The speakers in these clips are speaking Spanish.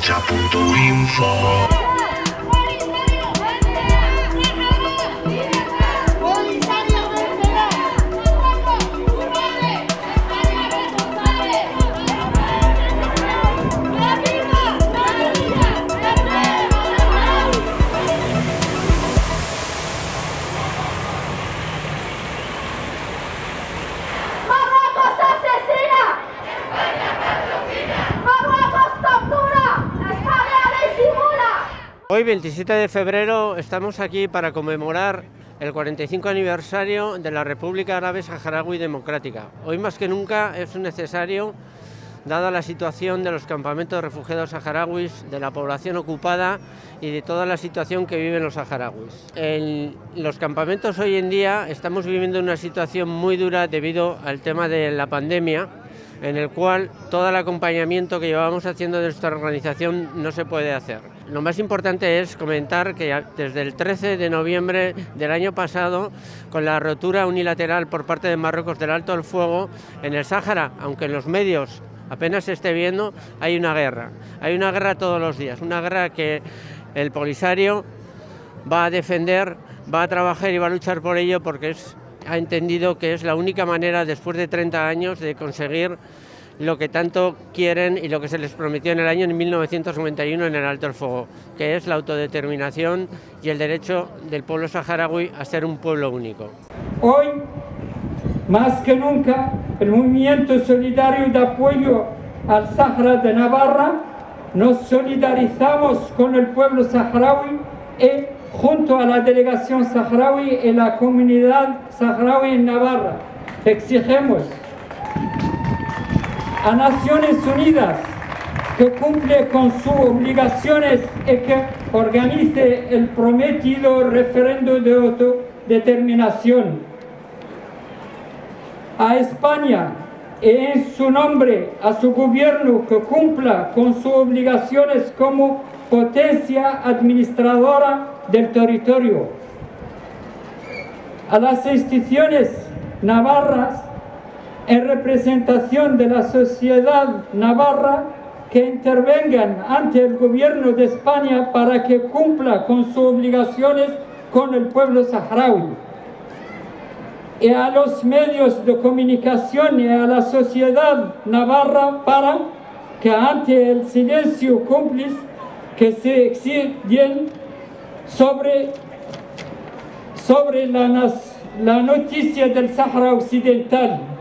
加不多 info。Hoy, 27 de febrero, estamos aquí para conmemorar el 45 aniversario de la República Árabe Saharaui Democrática. Hoy más que nunca es necesario, dada la situación de los campamentos de refugiados saharauis, de la población ocupada y de toda la situación que viven los saharauis. En los campamentos hoy en día estamos viviendo una situación muy dura debido al tema de la pandemia, en el cual todo el acompañamiento que llevábamos haciendo de nuestra organización no se puede hacer. Lo más importante es comentar que desde el 13 de noviembre del año pasado, con la rotura unilateral por parte de Marruecos del alto el fuego, en el Sáhara, aunque en los medios apenas se esté viendo, hay una guerra. Hay una guerra todos los días, una guerra que el Polisario va a defender, va a trabajar y va a luchar por ello porque ha entendido que es la única manera, después de 30 años, de conseguir lo que tanto quieren y lo que se les prometió en el año 1991 en el Alto el Fuego, que es la autodeterminación y el derecho del pueblo saharaui a ser un pueblo único. Hoy, más que nunca, el movimiento solidario de apoyo al Sahara de Navarra nos solidarizamos con el pueblo saharaui y junto a la delegación saharaui y la comunidad saharaui en Navarra exigimos a Naciones Unidas que cumple con sus obligaciones y que organice el prometido referendo de autodeterminación. A España y en su nombre a su gobierno que cumpla con sus obligaciones como potencia administradora del territorio. A las instituciones navarras en representación de la sociedad navarra que intervengan ante el gobierno de España para que cumpla con sus obligaciones con el pueblo saharaui. Y a los medios de comunicación y a la sociedad navarra para que ante el silencio cómplice que se exhiben sobre, sobre la, la noticia del Sahara Occidental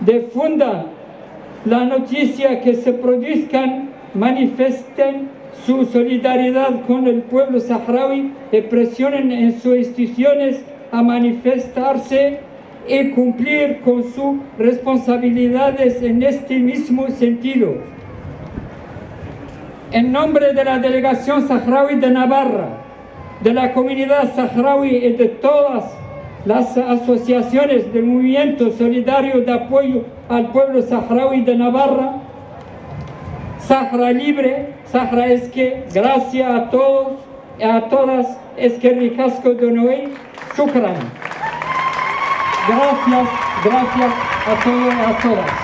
difundan la noticia que se produzcan, manifiesten su solidaridad con el pueblo saharaui y presionen en sus instituciones a manifestarse y cumplir con sus responsabilidades en este mismo sentido. En nombre de la delegación saharaui de Navarra, de la comunidad saharaui y de todas las asociaciones del movimiento solidario de apoyo al pueblo saharaui de Navarra, Sahara Libre, Sahara es que, gracias a todos y a todas, es que ricasco de Noé, Shukran. Gracias, gracias a todos y a todas.